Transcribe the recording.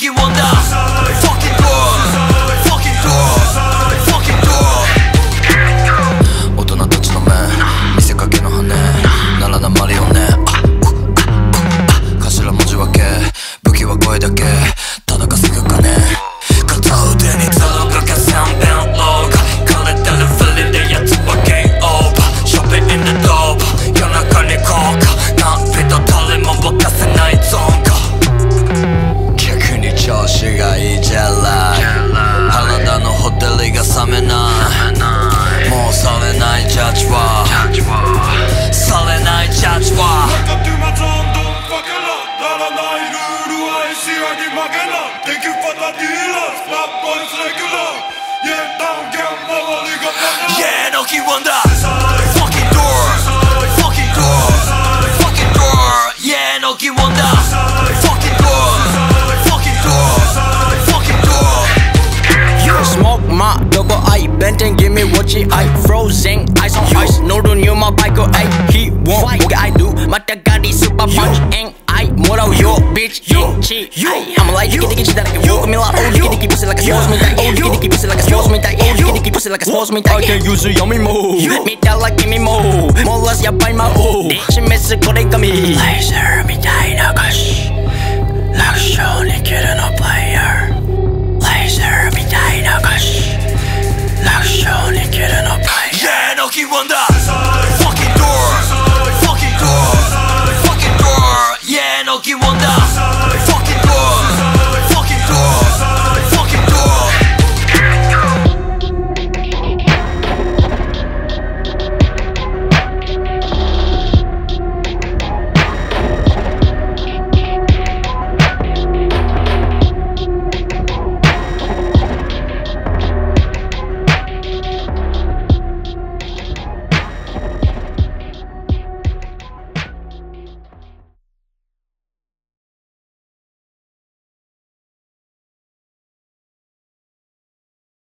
You want. Yeah, no keep on fucking door, fucking door, fucking door. Yeah, no keep on fucking door, fucking door, fucking door. Smoke my double I bent and give me what you I frozen ice on ice. No don't you my bike oh, or I he won't what I do. Matagari super punch and I moral yo bitch yo chi I'm like dicky dicky shit that I can walk me like oh dicky dicky pussy like a sports me oh dicky dicky pussy like a sports me oh dicky pussy like a sports me I can use a on me more Me that like give me more More less ya buy my own She miss it go they got me. Laser me die na gosh. Like show ni get no player. Laser me die na gosh. Like show ni get no player. Yeah no 기원다